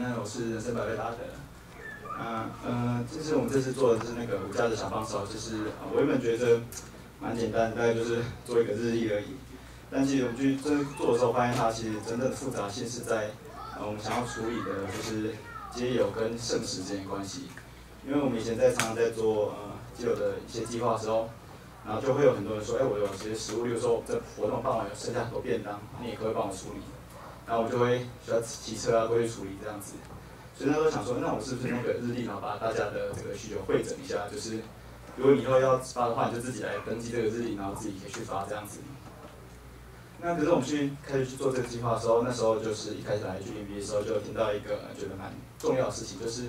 那我是人生百味达德。啊，嗯，这是我们这次做的就是那个五家的小帮手，就是我原本觉得蛮简单，大概就是做一个日历而已。但其实我们去真做的时候，发现它其实真正的复杂性是在，呃，我们想要处理的就是街友跟圣食之间的关系。因为我们以前在常常在做呃街友的一些计划的时候，然后就会有很多人说，哎，我有些食物，例如说这活动办完有剩下很多便当，你也可以帮我处理。然后我就会需要骑车啊过去处理这样子。所以那时候想说，那我是不是弄个日历，然后把大家的这个需求汇总一下，就是如果以后要发的话，你就自己来登记这个日历，然后自己去发这样子。那可是我们去开始去做这个计划的时候，那时候就是一开始来去 MBA 的时候，就听到一个觉得蛮重要的事情，就是，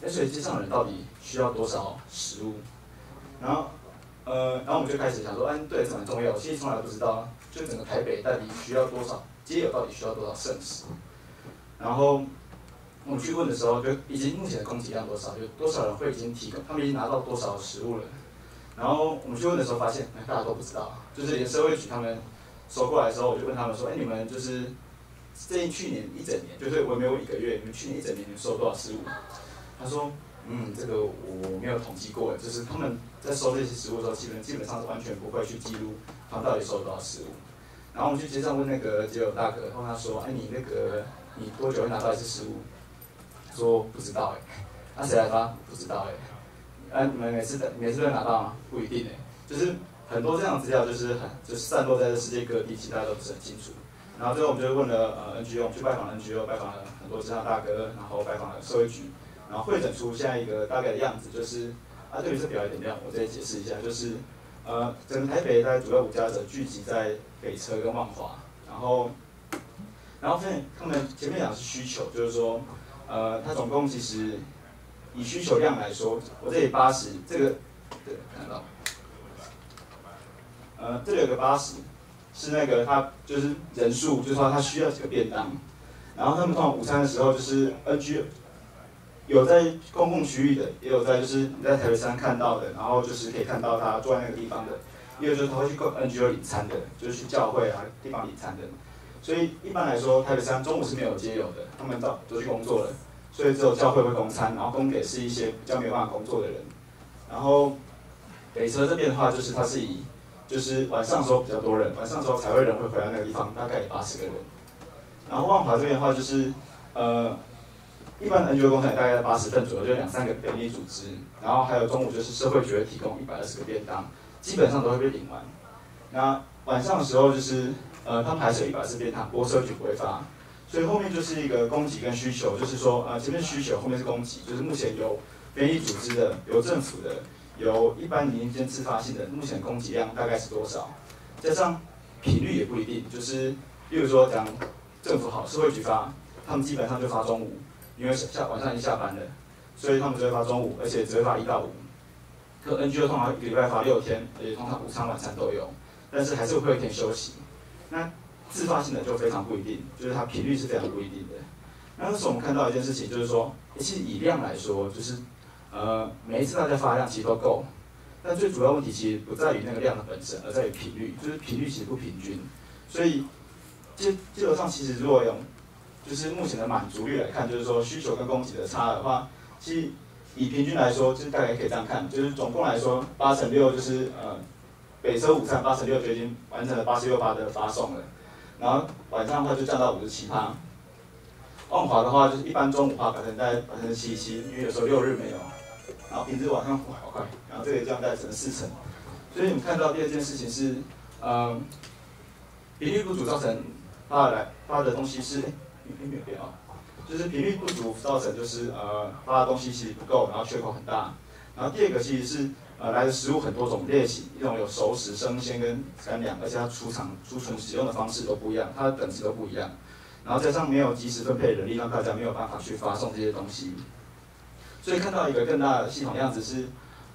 哎，所以街上人到底需要多少食物？然后，呃，然后我们就开始想说，哎，对，这蛮重要。其实从来不知道，就整个台北到底需要多少街友到底需要多少剩食？然后我们去问的时候，就已经目前的供给量多少？有多少人会已经提供？他们已经拿到多少食物了？然后我们去问的时候发现，哎，大家都不知道，就是连社会局他们。收过来的时候，我就问他们说：“哎，你们就是这去年一整年，就是我没有一个月，你们去年一整年你们收多少食物？”他说：“嗯，这个我没有统计过，就是他们在收这些食物的时候，基本基本上是完全不会去记录他们到底收了多少食物。”然后我们去街上问那个街友大哥，问他说：“哎，你那个你多久会拿到一次食物？”他说：“不知道哎。”那谁来发？不知道哎。哎，你们每次每次都拿到吗？不一定哎，就是。很多这样资料就是很就是散落在这世界各地，其实大家都不是很清楚。然后最后我们就问了呃 NGO，我们去拜访 NGO，拜访了很多职场大哥，然后拜访了社会局，然后汇整出现在一个大概的样子，就是啊，对于这表一点亮，我再解释一下，就是呃，整个台北大概主要五家者聚集在北车跟万华，然后然后现他们前面讲是需求，就是说呃，它总共其实以需求量来说，我这里八十，这个对看到。呃，这里有个八十，是那个他就是人数，就是说他需要几个便当，然后他们通常午餐的时候就是 NG，有在公共区域的，也有在就是你在台北山看到的，然后就是可以看到他坐在那个地方的，也有就是他会去 NGO 领餐的，就是去教会啊地方领餐的，所以一般来说台北山中午是没有接友的，他们到都去工作了，所以只有教会会供餐，然后供给是一些比较没有办法工作的人，然后北车这边的话就是它是以就是晚上时候比较多人，晚上时候才会人会回来那个地方，大概八十个人。然后万华这边的话，就是呃，一般的 NGO 工厂大概八十份左右，就两三个便利组织。然后还有中午就是社会局会提供一百二十个便当，基本上都会被领完。那晚上的时候就是呃，他们还是一百二十便当，不过社局不会发。所以后面就是一个供给跟需求，就是说呃，前面需求，后面是供给，就是目前有便利组织的，有政府的。有一般民间自发性的，目前供给量大概是多少？加上频率也不一定，就是例如说讲政府好社会局发，他们基本上就发中午，因为下晚上已经下班了，所以他们只会发中午，而且只会发一到五。可 NGO 通常一礼拜发六天，而且通常午餐晚餐都有，但是还是会有一天休息。那自发性的就非常不一定，就是它频率是非常不一定的。那那时候我们看到一件事情，就是说，其实以量来说，就是。呃，每一次大家发量其实都够，但最主要问题其实不在于那个量的本身，而在于频率，就是频率其实不平均。所以，基基本上其实如果用就是目前的满足率来看，就是说需求跟供给的差的话，其实以平均来说，就是大概可以这样看，就是总共来说八乘六就是呃，北车午餐八乘六就已经完成了八十六趴的发送了，然后晚上的话就降到五十七趴。万华的话就是一般中午话百分在百分之七七，因为有时候六日没有。然后平时晚上哇好快，然后这个降在成四成，所以你们看到第二件事情是，嗯，频率不足造成发来发的东西是，没有变啊，就是频率不足造成就是呃发的东西其实不够，然后缺口很大。然后第二个其实是呃来的食物很多种类型，一种有熟食、生鲜跟干粮，而且它储藏、储存使用的方式都不一样，它的等级都不一样。然后加上没有及时分配人力，让大家没有办法去发送这些东西。所以看到一个更大的系统样子是，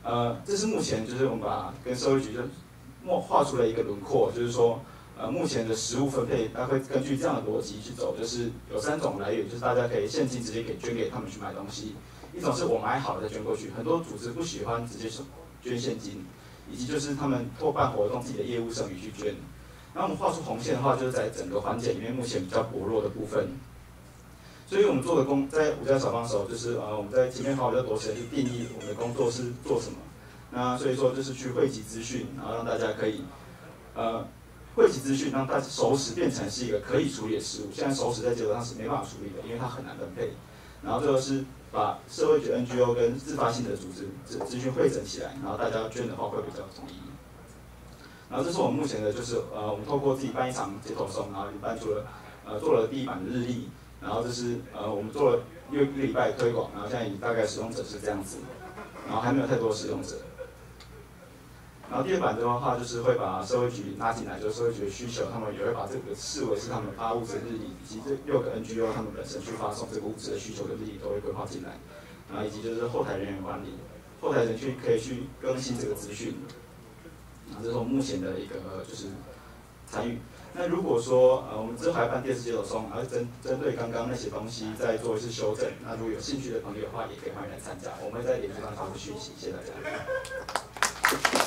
呃，这是目前就是我们把跟社会局就默画出了一个轮廓，就是说，呃，目前的食物分配，它会根据这样的逻辑去走，就是有三种来源，就是大家可以现金直接给捐给他们去买东西，一种是我买好了再捐过去，很多组织不喜欢直接捐现金，以及就是他们或办活动自己的业务剩余去捐。那我们画出红线的话，就是在整个环节里面目前比较薄弱的部分。所以我们做的工在五家小帮手，就是呃我们在前面花比较多时间去定义我们的工作是做什么。那所以说就是去汇集资讯，然后让大家可以呃汇集资讯，让大家熟识变成是一个可以处理的事物。现在熟识在结构上是没办法处理的，因为它很难分配。然后最后是把社会局 NGO 跟自发性的组织资资讯汇整起来，然后大家捐的话会比较统一。然后这是我们目前的，就是呃我们透过自己办一场街头送，然后办出了呃做了第一版的日历。然后这是呃我们做了一个礼拜推广，然后现在大概使用者是这样子，然后还没有太多使用者。然后第二版的话，就是会把社会局拉进来，就是社会局的需求，他们也会把这个视为是他们发物资日历，以及这六个 NGO 他们本身去发送这个物资的需求的日历都会规划进来。然后以及就是后台人员管理，后台人去可以去更新这个资讯。啊，这是我目前的一个就是参与。那如果说呃我们之后还办电视接头送，然后针针对刚刚那些东西再做一次修正，那如果有兴趣的朋友的话，也可以欢迎来参加。我们会在脸书上发布讯息，谢谢大家。